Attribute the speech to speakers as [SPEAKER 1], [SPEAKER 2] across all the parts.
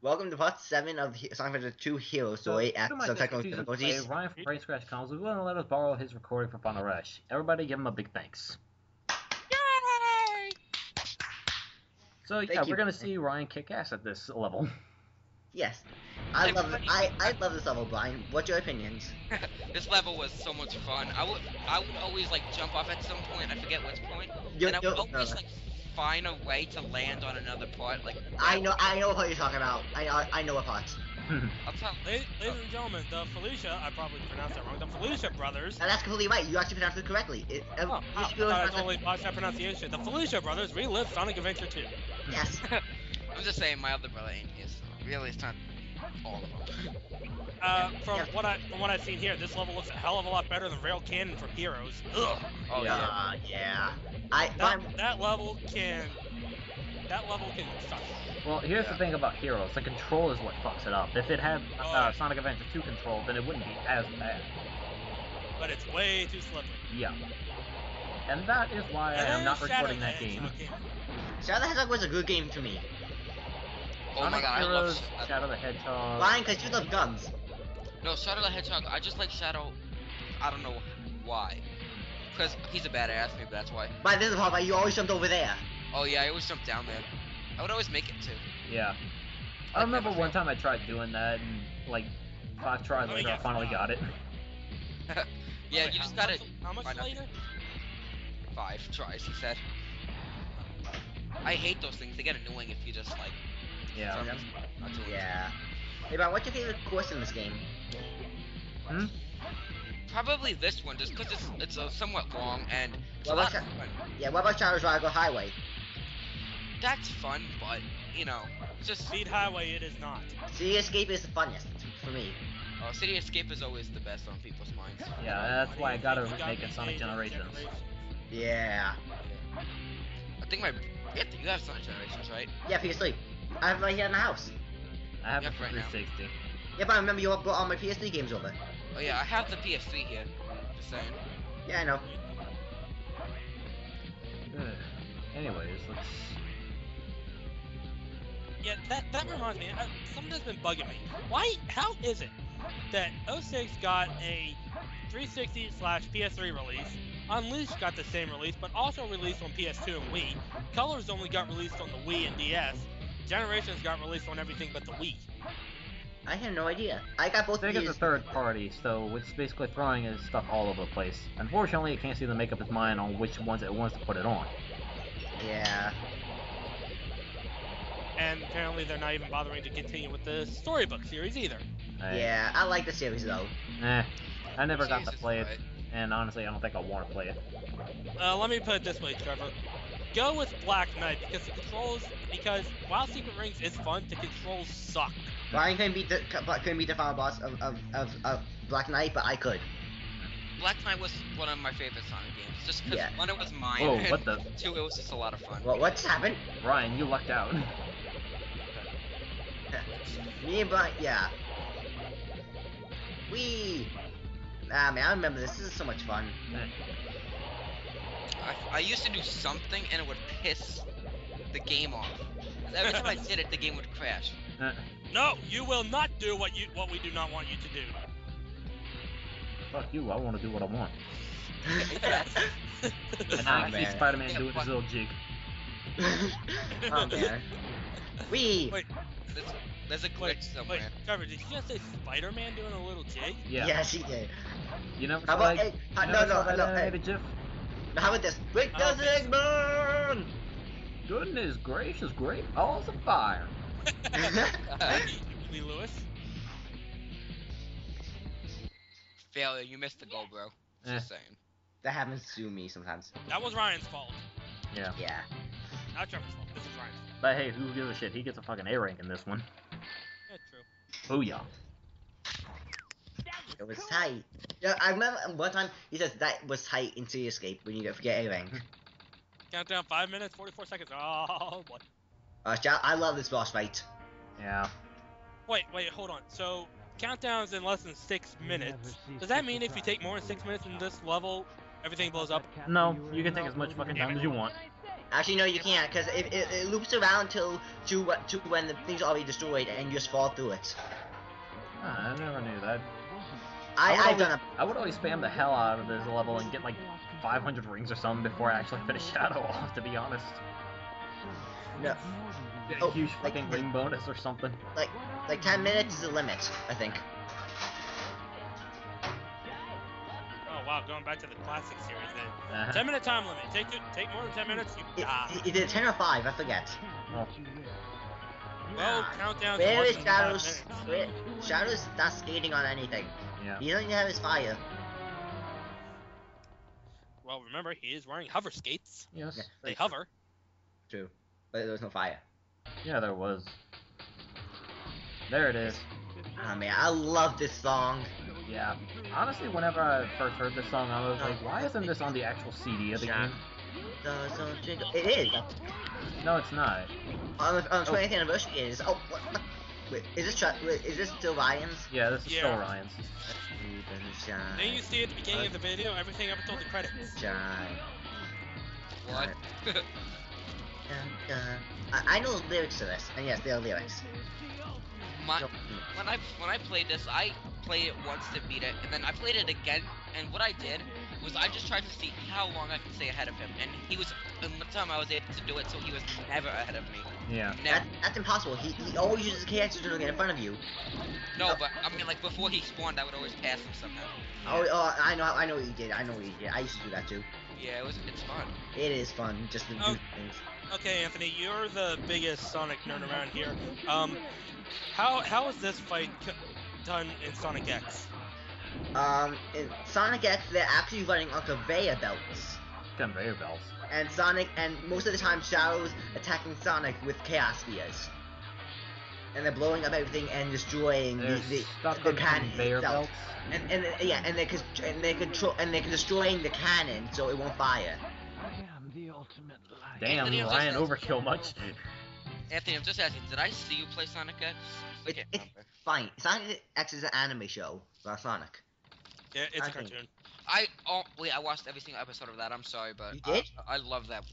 [SPEAKER 1] Welcome to part 7 of He- Sonic Adventure 2 Hero Story
[SPEAKER 2] So,
[SPEAKER 1] at
[SPEAKER 2] to my
[SPEAKER 1] some
[SPEAKER 2] fifth
[SPEAKER 1] technical difficulties.
[SPEAKER 2] play, Ryan from BrainScratch Comms was willing to let us borrow his recording for Final Rush. Everybody give him a big thanks.
[SPEAKER 3] Yay!
[SPEAKER 2] So yeah,
[SPEAKER 1] Thank
[SPEAKER 2] we're gonna see Ryan kick ass at this level.
[SPEAKER 1] Yes. I love
[SPEAKER 3] Everybody-
[SPEAKER 1] I, I love this level, Brian. What's your opinions?
[SPEAKER 3] this level was so much fun. I would I would always like jump off at some point. I forget which point,
[SPEAKER 1] You-
[SPEAKER 3] and I
[SPEAKER 1] you-
[SPEAKER 3] would always
[SPEAKER 1] no,
[SPEAKER 3] like find a way to land on another part. Like
[SPEAKER 1] I know I know what you're talking about. I I, I know what part.
[SPEAKER 3] I'll tell.
[SPEAKER 4] Ladies, ladies and gentlemen, the Felicia, I probably pronounced that wrong, the Felicia brothers.
[SPEAKER 1] And that's completely right. You actually pronounced it correctly. It, uh,
[SPEAKER 4] Oh,
[SPEAKER 1] you
[SPEAKER 4] I,
[SPEAKER 1] should be able to
[SPEAKER 4] I
[SPEAKER 1] pronounce it-
[SPEAKER 4] totally botched that pronunciation. The Felicia brothers relived Sonic Adventure 2.
[SPEAKER 1] Yes.
[SPEAKER 3] I'm just saying my other brother ain't here, so really it's not all of them.
[SPEAKER 4] Uh, from
[SPEAKER 1] Yeah.
[SPEAKER 4] what I from what I've seen here, this level looks a hell of a lot better than Rail Canyon from Heroes. Ugh.
[SPEAKER 3] Oh yeah.
[SPEAKER 1] yeah. yeah. I
[SPEAKER 4] That, that level can that level can suck.
[SPEAKER 2] well, here's the thing about Heroes: the control is what fucks it up. If it had
[SPEAKER 4] Oh,
[SPEAKER 2] uh. Sonic Adventure 2 control, then it wouldn't be as bad.
[SPEAKER 4] But it's way too slippery.
[SPEAKER 2] Yeah. And that is why I am not
[SPEAKER 4] Shadow
[SPEAKER 2] recording that
[SPEAKER 4] Hedgehog
[SPEAKER 2] game.
[SPEAKER 1] Shadow the Hedgehog was a good game to me.
[SPEAKER 3] Oh my
[SPEAKER 2] Sonic
[SPEAKER 3] god, I love
[SPEAKER 2] Heroes,
[SPEAKER 3] Shadow.
[SPEAKER 2] Shadow the Hedgehog.
[SPEAKER 1] Brian, cause you love guns.
[SPEAKER 3] No, Shadow the Hedgehog. I just like Shadow. I don't know why. Cause he's a badass, maybe that's why.
[SPEAKER 1] Brian, this is the part you always jumped over there.
[SPEAKER 3] Oh yeah, I always jumped down there. I would always make it too.
[SPEAKER 2] Yeah. I
[SPEAKER 3] Like,
[SPEAKER 2] remember one time I tried doing that, and like five tries
[SPEAKER 4] Let oh,
[SPEAKER 2] later, I finally got it.
[SPEAKER 3] Yeah,
[SPEAKER 4] Wait,
[SPEAKER 3] you just gotta
[SPEAKER 4] How much
[SPEAKER 3] find out.
[SPEAKER 4] later?
[SPEAKER 3] five tries. He said. I hate those things. They get annoying if you just like.
[SPEAKER 2] Yeah.
[SPEAKER 3] for some
[SPEAKER 1] Yeah.
[SPEAKER 3] reason not doing it.
[SPEAKER 1] Yeah. Hey, Brian, what's your favorite course in this game?
[SPEAKER 2] Hmm?
[SPEAKER 3] Probably this one, just because it's it's uh, somewhat long and it's a lot of fun.
[SPEAKER 1] Yeah, what about Shadow's Radical Highway?
[SPEAKER 3] That's fun, but you know, just
[SPEAKER 4] Speed Highway it is not.
[SPEAKER 1] City Escape is the funniest for me.
[SPEAKER 3] uh, City Escape is always the best on people's minds.
[SPEAKER 2] Yeah, that's why I gotta
[SPEAKER 4] It's
[SPEAKER 2] remake in Sonic
[SPEAKER 4] eight
[SPEAKER 2] Generations.
[SPEAKER 1] Yeah.
[SPEAKER 3] I think my yeah, you have Sonic Generations, right?
[SPEAKER 1] Yeah, PS3. I have it right here in the house.
[SPEAKER 2] I have
[SPEAKER 3] Yep,
[SPEAKER 2] it for
[SPEAKER 3] right now.
[SPEAKER 2] 360.
[SPEAKER 1] Yeah, but I remember you brought all my PS3 games over.
[SPEAKER 3] Oh yeah, I have the PS3 here. Just saying.
[SPEAKER 1] Yeah, I know.
[SPEAKER 2] Ugh. Anyways, let's.
[SPEAKER 4] Yeah, that that reminds me. Uh, something that's been bugging me. Why? How is it that 06 got a 360 slash PS3 release? Unleashed got the same release, but also released on PS2 and Wii. Colors only got released on the Wii and DS. Generations got released on everything but the Wii.
[SPEAKER 1] I have no idea. I got both of
[SPEAKER 2] Sega's
[SPEAKER 1] these.
[SPEAKER 2] a third party, so it's basically throwing his stuff all over the place. Unfortunately, it can't seem to make up its mind on which ones it wants to put it on.
[SPEAKER 1] Yeah.
[SPEAKER 4] And apparently, they're not even bothering to continue with the storybook series either.
[SPEAKER 2] I-
[SPEAKER 1] Yeah, I like the series though.
[SPEAKER 2] Eh. I never got to
[SPEAKER 3] Jesus,
[SPEAKER 2] play it,
[SPEAKER 3] right.
[SPEAKER 2] and honestly, I don't think I want to play it.
[SPEAKER 4] Uh, let me put it this way, Trevor. Go with Black Knight because the controls. Because while Secret Rings is fun, the controls suck.
[SPEAKER 1] Ryan couldn't beat the couldn't beat the final boss of of, of, of Black Knight, but I could.
[SPEAKER 3] Black Knight was one of my favorite Sonic games, just because
[SPEAKER 1] Yeah.
[SPEAKER 3] one, it was mine,
[SPEAKER 2] Whoa,
[SPEAKER 3] and
[SPEAKER 2] what the?
[SPEAKER 3] two, it was just a lot of fun.
[SPEAKER 1] What what's happened?
[SPEAKER 2] Ryan, you lucked out.
[SPEAKER 1] Me and Brian, yeah. We. Ah man, I remember this. This is so much fun.
[SPEAKER 3] I, I used to do something and it would piss the game off. Every time I did it, the game would crash.
[SPEAKER 2] Eh.
[SPEAKER 4] No, you will not do what you what we do not want you to do.
[SPEAKER 2] Fuck you, I want to do what I want. And
[SPEAKER 1] Oh,
[SPEAKER 2] I see. Spider-Man
[SPEAKER 3] Yeah,
[SPEAKER 2] doing his little jig.
[SPEAKER 1] oh man. We.
[SPEAKER 4] Wait,
[SPEAKER 3] There's, there's a glitch
[SPEAKER 4] wait,
[SPEAKER 3] somewhere.
[SPEAKER 4] wait, Trevor, did you just say Spider-Man doing a little jig?
[SPEAKER 2] Yeah.
[SPEAKER 1] Yes, he did.
[SPEAKER 2] You never
[SPEAKER 1] How
[SPEAKER 2] saw
[SPEAKER 1] about
[SPEAKER 2] that,
[SPEAKER 1] hey,
[SPEAKER 2] you
[SPEAKER 1] uh, no
[SPEAKER 2] never
[SPEAKER 1] no
[SPEAKER 2] saw that
[SPEAKER 1] no hey,
[SPEAKER 2] animated GIF?
[SPEAKER 1] How about this? Break
[SPEAKER 4] I
[SPEAKER 1] the
[SPEAKER 4] don't
[SPEAKER 1] egg burn!
[SPEAKER 2] Goodness gracious, great balls of fire.
[SPEAKER 4] Lee Lewis.
[SPEAKER 3] Failure, you missed the goal, bro.
[SPEAKER 2] Eh.
[SPEAKER 3] Just saying.
[SPEAKER 1] that happens to me sometimes.
[SPEAKER 4] That was Ryan's fault,
[SPEAKER 2] Yeah.
[SPEAKER 1] Yeah.
[SPEAKER 4] not Trevor's fault. This is Ryan's fault.
[SPEAKER 2] But hey, who gives a shit? He gets a fucking A rank in this one.
[SPEAKER 4] Yeah, true.
[SPEAKER 2] Booyah.
[SPEAKER 1] It was tight. Yeah, I remember one time he says that was tight in City Escape when you get forget A rank.
[SPEAKER 4] Countdown five minutes, forty-four seconds. Oh boy.
[SPEAKER 1] Uh, I love this boss fight.
[SPEAKER 2] Yeah.
[SPEAKER 4] Wait, wait, hold on. So countdown's in less than six minutes. Does that mean if you take more than six minutes in this level, everything blows up?
[SPEAKER 2] No, you can take as much fucking time as you want.
[SPEAKER 1] Actually, no, you can't, because it, it, it loops around till to to when the thing's already destroyed, and you just fall through it.
[SPEAKER 2] Ah, I never knew that.
[SPEAKER 1] I,
[SPEAKER 2] would
[SPEAKER 1] I've
[SPEAKER 2] always-
[SPEAKER 1] done a
[SPEAKER 2] I would always spam the hell out of this level and get like 500 rings or something before I actually finish Shadow off, to be honest.
[SPEAKER 1] no,
[SPEAKER 2] Get
[SPEAKER 1] Oh,
[SPEAKER 2] a huge
[SPEAKER 1] like-
[SPEAKER 2] fucking ring bonus or something.
[SPEAKER 1] like like ten minutes is the limit, I think.
[SPEAKER 4] Oh wow, going back to the classic series then.
[SPEAKER 2] Uh-huh.
[SPEAKER 4] 10 minute time limit. Take take more than 10 minutes, you
[SPEAKER 1] It,
[SPEAKER 4] die.
[SPEAKER 1] it, it is ten or five, I forget.
[SPEAKER 2] Oh,
[SPEAKER 4] Well, countdown
[SPEAKER 1] Where is
[SPEAKER 4] to
[SPEAKER 1] Shadows? Where, Shadows not skating on anything.
[SPEAKER 2] Yeah.
[SPEAKER 1] He doesn't even have his fire.
[SPEAKER 4] Well, remember, he is wearing hover skates.
[SPEAKER 2] Yes.
[SPEAKER 1] Yeah.
[SPEAKER 4] They hover.
[SPEAKER 1] True, but there was no fire.
[SPEAKER 2] Yeah, there was. There it is.
[SPEAKER 1] Oh man, I love this song.
[SPEAKER 2] Yeah. Honestly, whenever I first heard this song, I was like, why isn't this on the actual CD of the
[SPEAKER 1] Yeah.
[SPEAKER 2] game?
[SPEAKER 1] Doesn't jingle- It is.
[SPEAKER 2] No, it's not.
[SPEAKER 1] On the, on the 20th anniversary, it is. Oh, what, what? Wait, is this Ch- wait, is this still Ryan's?
[SPEAKER 2] Yeah, this is still
[SPEAKER 4] Yeah.
[SPEAKER 2] Ryan's.
[SPEAKER 1] Shine,
[SPEAKER 4] Then you see at the beginning of the video everything up until the credits.
[SPEAKER 1] shine.
[SPEAKER 3] What?
[SPEAKER 1] Dun, uh, dun. Uh, I, I know the lyrics to this, and yes, they are lyrics.
[SPEAKER 3] My, when I when I played this, I played it once to beat it, and then I played it again. And what I did was I just tried to see how long I could stay ahead of him, and he was. And the time I was able to do it, so he was never ahead of me.
[SPEAKER 2] Yeah.
[SPEAKER 1] That, that's impossible. He, he always uses KX to get in front of you.
[SPEAKER 3] No, but I mean, like before he spawned, I would always pass him somehow.
[SPEAKER 1] Oh, oh, I know, I know what you did. I know what you did. I used to do that too.
[SPEAKER 3] Yeah, it was. It's fun.
[SPEAKER 1] It is fun just to do
[SPEAKER 4] Oh.
[SPEAKER 1] things.
[SPEAKER 4] Okay, Anthony, you're the biggest Sonic nerd around here. Um, how how is this fight c- done in Sonic X?
[SPEAKER 1] Um, in Sonic X, they're actually running on conveyor belts.
[SPEAKER 2] Conveyor belts.
[SPEAKER 1] And Sonic, and most of the time, Shadow's attacking Sonic with Chaos Spears. And they're blowing up everything and destroying
[SPEAKER 2] They're
[SPEAKER 1] the, the, the cannon
[SPEAKER 2] conveyor
[SPEAKER 1] itself.
[SPEAKER 2] belts.
[SPEAKER 1] And and yeah, and they con- and they control and they're destroying the cannon so it won't fire.
[SPEAKER 2] Damn,
[SPEAKER 3] Anthony, I'm
[SPEAKER 2] Ryan
[SPEAKER 3] just-
[SPEAKER 2] overkill much.
[SPEAKER 3] Anthony, I'm just asking. Did I see you play Sonic X? I
[SPEAKER 1] It-
[SPEAKER 3] can't
[SPEAKER 1] it-
[SPEAKER 3] remember.
[SPEAKER 1] Fine, Sonic X is an anime show about Sonic.
[SPEAKER 4] Yeah, it's
[SPEAKER 1] I
[SPEAKER 4] a
[SPEAKER 1] think-
[SPEAKER 4] cartoon.
[SPEAKER 3] I oh wait, I watched every single episode of that. I'm sorry, but
[SPEAKER 1] You did?
[SPEAKER 3] I, I love that.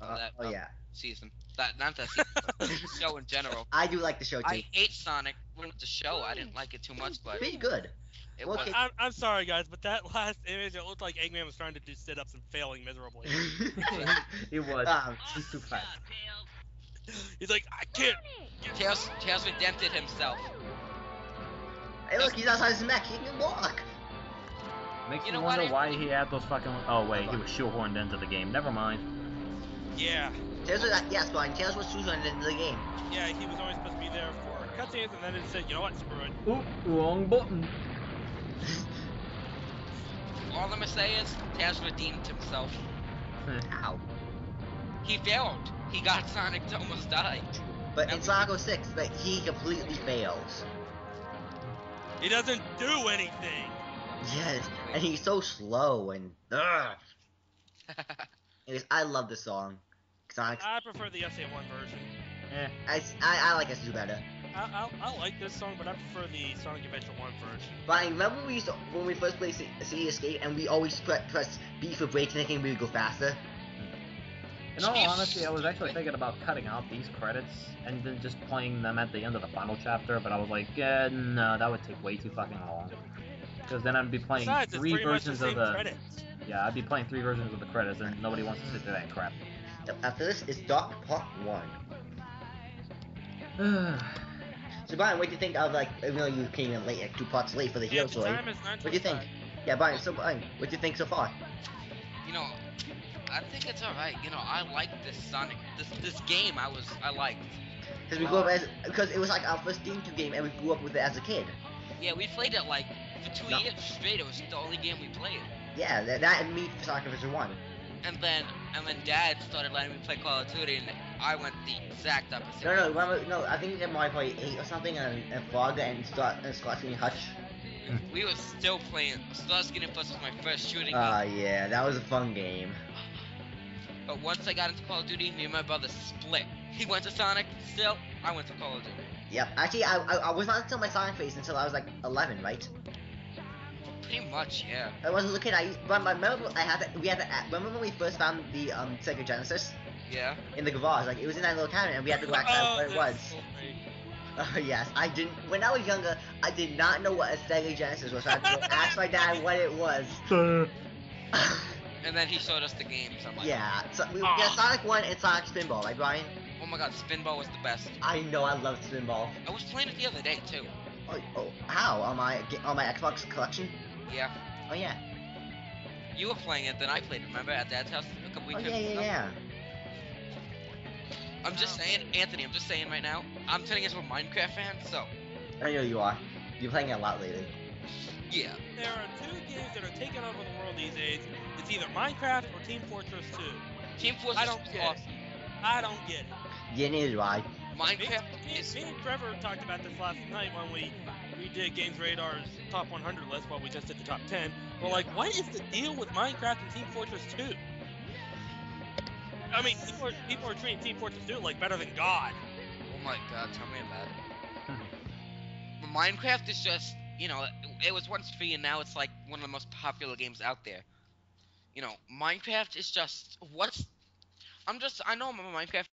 [SPEAKER 1] Uh,
[SPEAKER 3] that
[SPEAKER 1] oh
[SPEAKER 3] um,
[SPEAKER 1] yeah,
[SPEAKER 3] season. That not that season, the show in general.
[SPEAKER 1] I do like the show too.
[SPEAKER 3] I ate Sonic when the show. I didn't like it too much, but
[SPEAKER 1] Pretty good.
[SPEAKER 3] it
[SPEAKER 1] well,
[SPEAKER 3] was.
[SPEAKER 4] I'm, I'm sorry, guys, but that last image, it looked like Eggman was trying to do sit-ups and failing miserably.
[SPEAKER 2] it was.
[SPEAKER 1] Um,
[SPEAKER 2] He's too fat.
[SPEAKER 4] He's like, I can't.
[SPEAKER 3] Tails, Tails redempted himself.
[SPEAKER 1] hey, look, he's outside his mech. He can walk.
[SPEAKER 2] Makes
[SPEAKER 3] You
[SPEAKER 2] me
[SPEAKER 3] know what,
[SPEAKER 2] wonder why he had those fucking. Oh wait, he was shoehorned into the game. Never mind.
[SPEAKER 4] Yeah,
[SPEAKER 1] Tails was yes, fine. Tails was shoehorned into the game.
[SPEAKER 4] yeah, he was only supposed to be there for cutscenes, and then it said, you know what, screw it.
[SPEAKER 2] Oop, wrong button.
[SPEAKER 3] All I'm gonna say is Tails redeemed himself.
[SPEAKER 1] Ow.
[SPEAKER 3] He failed. He got Sonic to almost die.
[SPEAKER 1] But in Sonic 06, like he completely fails.
[SPEAKER 4] He doesn't do anything.
[SPEAKER 1] Yes, and he's so slow and. Ugh. Anyways, I love this song. Sonic.
[SPEAKER 4] I prefer the SA1 version.
[SPEAKER 2] Eh.
[SPEAKER 1] I, I, I like S2 better.
[SPEAKER 4] I, I, I like this song, but I prefer the Sonic Adventure 1 version.
[SPEAKER 1] But I remember when we used to, when we first played C- City Escape and we always pre- press B for breakneck and we would go faster.
[SPEAKER 2] In all honesty, I was actually thinking about cutting out these credits and then just playing them at the end of the final chapter, but I was like, yeah, no, that would take way too fucking long. Because then I'd be playing
[SPEAKER 4] Besides,
[SPEAKER 2] three
[SPEAKER 4] pretty much the
[SPEAKER 2] versions of the
[SPEAKER 4] credits.
[SPEAKER 2] yeah, I'd be playing three versions of the credits, and nobody wants to sit through that crap.
[SPEAKER 1] After this is Dark Part 1.
[SPEAKER 2] yeah,
[SPEAKER 1] So Brian, what do you think of like, even though you came in late, like two parts late for the
[SPEAKER 4] Yeah,
[SPEAKER 1] hero story?
[SPEAKER 4] time is 9:25.
[SPEAKER 1] What do you think? Yeah, Brian, so Brian, what do you think so far?
[SPEAKER 3] You know, I think it's alright. You know, I like this Sonic. This this game. I was I liked.
[SPEAKER 1] Because we grew up um, as, because it was like our first GameCube game and we grew up with it as a kid.
[SPEAKER 3] Yeah, we played it like for two
[SPEAKER 1] No.
[SPEAKER 3] years straight. It was the only game we played.
[SPEAKER 1] Yeah, that, that and me for Sonic Adventure 1.
[SPEAKER 3] And then and then Dad started letting me play Call of Duty, and I went the exact opposite.
[SPEAKER 1] No, no, remember, no, I think we had Mario Party 8 or something and, and Frogger and Scott and Scott and Hutch.
[SPEAKER 3] We were still playing. Starsky and Plus was my first shooting
[SPEAKER 1] Ah,
[SPEAKER 3] game.
[SPEAKER 1] yeah, that was a fun game.
[SPEAKER 3] But once I got into Call of Duty, me and my brother split. He went to Sonic. Still, I went to Call of Duty.
[SPEAKER 1] Yep, actually, I, I, I was not until my Sonic phase until I was like 11, right?
[SPEAKER 3] Pretty much, yeah.
[SPEAKER 1] I was a little kid. I but I remember I had the, we had the, remember when we first found the um Sega Genesis
[SPEAKER 3] Yeah.
[SPEAKER 1] in the garage. Like it was in that little cabinet, and we had to go outside
[SPEAKER 4] Oh,
[SPEAKER 1] what it was.
[SPEAKER 4] so great.
[SPEAKER 1] Oh yes, I didn't. When I was younger, I did not know what a Sega Genesis was. So I had to ask my dad what it was.
[SPEAKER 3] And then he showed us the games. I'm like,
[SPEAKER 1] yeah, so we ah.
[SPEAKER 4] Aw.
[SPEAKER 1] got Sonic One and Sonic Spinball, right, Brian?
[SPEAKER 3] oh my god, Spinball was the best.
[SPEAKER 1] I know I love Spinball.
[SPEAKER 3] I was playing it the other day too.
[SPEAKER 1] Oh, oh, how on my ga- on my Xbox collection?
[SPEAKER 3] Yeah.
[SPEAKER 1] Oh yeah.
[SPEAKER 3] You were playing it, then I played it, remember, at Dad's house a couple weeks
[SPEAKER 1] Oh
[SPEAKER 3] weekends
[SPEAKER 1] yeah, yeah,
[SPEAKER 3] ago?
[SPEAKER 1] yeah.
[SPEAKER 3] I'm just saying, Anthony, I'm just saying right now, I'm turning into a Minecraft fan, so,
[SPEAKER 1] I know you are. You're playing it a lot lately.
[SPEAKER 3] yeah.
[SPEAKER 4] There are two games that are taking over the world these days. It's either Minecraft or Team Fortress 2.
[SPEAKER 3] Team Fortress
[SPEAKER 4] I don't
[SPEAKER 3] is
[SPEAKER 4] get it.
[SPEAKER 3] awesome.
[SPEAKER 4] I don't get it.
[SPEAKER 1] Yeah, neither do I.
[SPEAKER 3] Minecraft
[SPEAKER 4] me,
[SPEAKER 3] is,
[SPEAKER 4] me and Trevor talked about this last night when we we did GamesRadar's top 100 list while we just did the top 10. We're
[SPEAKER 3] Yeah.
[SPEAKER 4] like, what is the deal with Minecraft and Team Fortress 2? I mean, people are, people are treating Team Fortress 2 like better than God.
[SPEAKER 3] oh my god, tell me about it. Minecraft is just, you know, it was once free and now it's like one of the most popular games out there. You know, Minecraft is just, what's, I'm just, I know Minecraft